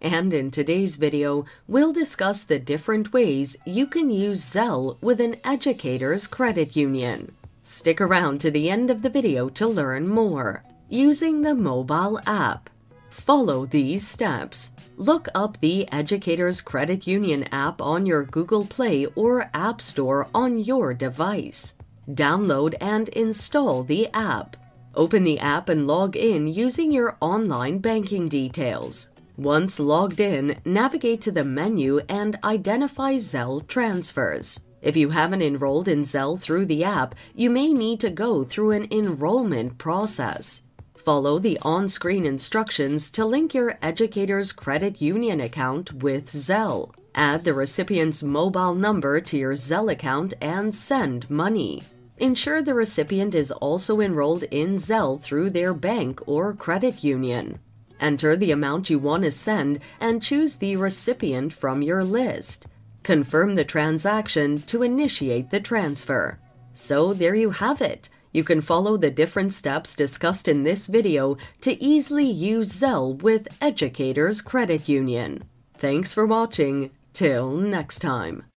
And in today's video, we'll discuss the different ways you can use Zelle with an educator's credit union. Stick around to the end of the video to learn more. Using the mobile app. Follow these steps. Look up the Educators Credit Union app on your Google Play or App Store on your device. Download and install the app. Open the app and log in using your online banking details. Once logged in, navigate to the menu and identify Zelle transfers. If you haven't enrolled in Zelle through the app, you may need to go through an enrollment process. Follow the on screen instructions to link your educator's credit union account with Zelle. Add the recipient's mobile number to your Zelle account and send money. Ensure the recipient is also enrolled in Zelle through their bank or credit union. Enter the amount you want to send and choose the recipient from your list. Confirm the transaction to initiate the transfer. So there you have it. You can follow the different steps discussed in this video to easily use Zelle with Educators Credit Union. Thanks for watching. Till next time.